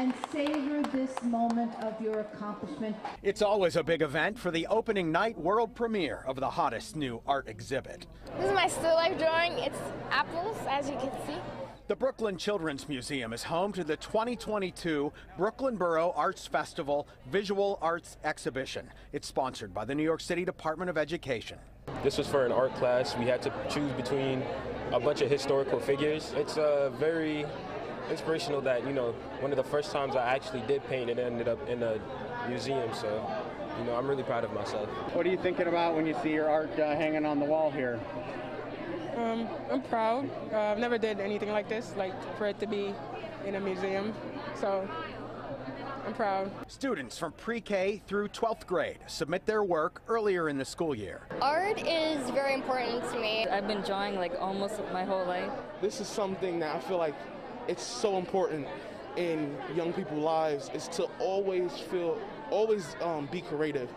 and savor this moment of your accomplishment. It's always a big event for the opening night world premiere of the hottest new art exhibit. This is my still life drawing. It's apples, as you can see. The Brooklyn Children's Museum is home to the 2022 Brooklyn Borough Arts Festival Visual Arts Exhibition. It's sponsored by the New York City Department of Education. This was for an art class. We had to choose between a bunch of historical figures. It's a very inspirational that, you know, one of the first times I actually did paint, it ended up in a museum. So, you know, I'm really proud of myself. What are you thinking about when you see your art uh, hanging on the wall here? Um, I'm proud. Uh, I've never did anything like this, like for it to be in a museum. So I'm proud. Students from pre-K through 12th grade submit their work earlier in the school year. Art is very important to me. I've been drawing like almost my whole life. This is something that I feel like it's so important in young people's lives is to always feel, always um, be creative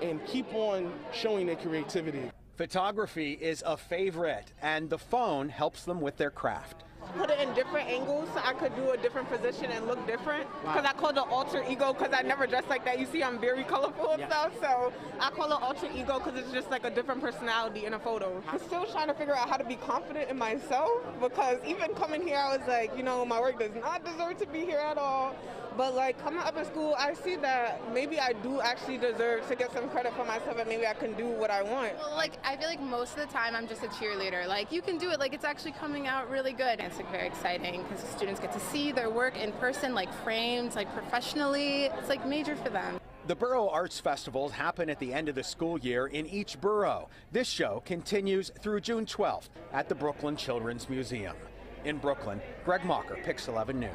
and keep on showing their creativity. Photography is a favorite, and the phone helps them with their craft. Put it in different angles so I could do a different position and look different. Because I call it alter ego because I never dress like that. You see, I'm very colorful and yeah. stuff, so I call it alter ego because it's just like a different personality in a photo. I'm still trying to figure out how to be confident in myself because even coming here, I was like, you know, my work does not deserve to be here at all. But like coming up in school, I see that maybe I do actually deserve to get some credit for myself and maybe I can do what I want. Well, like I feel like most of the time I'm just a cheerleader. Like you can do it. Like it's actually coming out really good. It's very exciting because students get to see their work in person, like framed, like professionally. It's like major for them. The Borough Arts Festivals happen at the end of the school year in each borough. This show continues through June 12th at the Brooklyn Children's Museum. In Brooklyn, Greg Mocker, Pix 11 News.